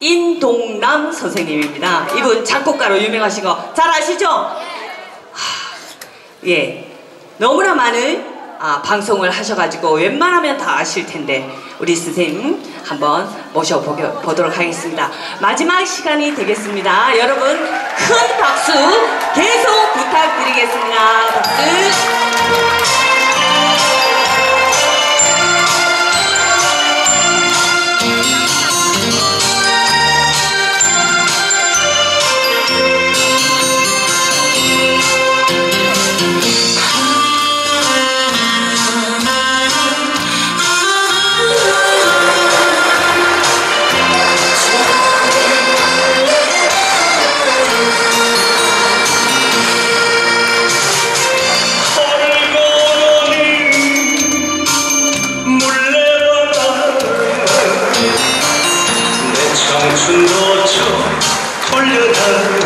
인동남 선생님입니다. 이분 작곡가로 유명하신 거 잘 아시죠? 하, 예. 너무나 많은 아, 방송을 하셔가지고 웬만하면 다 아실 텐데 우리 선생님 한번 모셔보도록 하겠습니다. 마지막 시간이 되겠습니다. 여러분 큰 박수 계속 부탁드리겠습니다.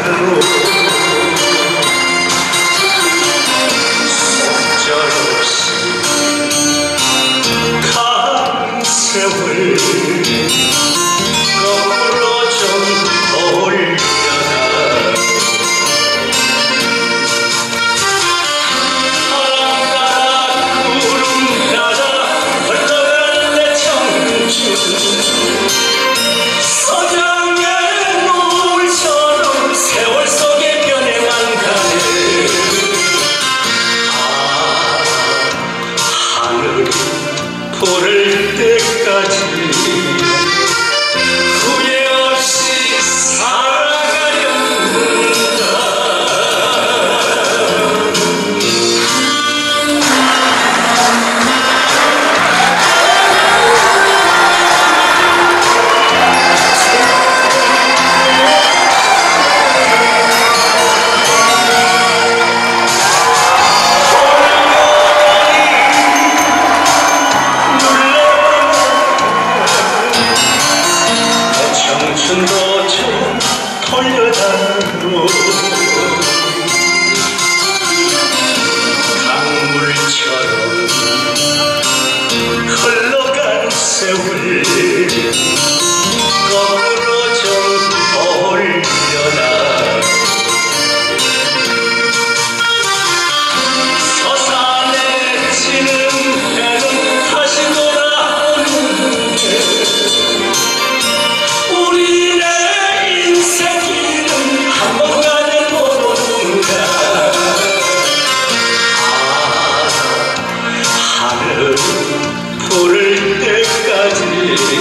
돌려 돌려달라고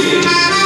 Peace.